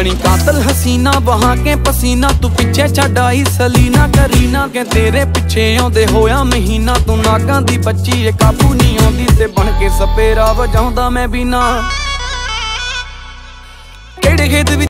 ਬਣੀ ਕਾਤਲ ਹਸੀਨਾ ਬਹਾ ਕੇ ਪਸੀਨਾ, ਤੂੰ ਪਿੱਛੇ ਛੱਡ ਆਈ ਸਲੀਨਾ, ਕਰੀਨਾ, ਕਿ ਤੇਰੇ ਪਿੱਛੇ ਆਉਂਦੇ ਹੋਇਆ ਮਹੀਨਾ, ਤੂੰ ਨਾਗਾਂ ਦੀ ਬੱਚੀ ਏ ਕਾਬੂ ਨਹੀਂ ਆਉਂਦੀ ਤੇ ਬਣ ਕੇ ਸਪੇਰਾ ਵਜਾਉਂਦਾ ਮੈਂ ਬਿਨਾ। ਕਿਹੜੇ ਖੇਤ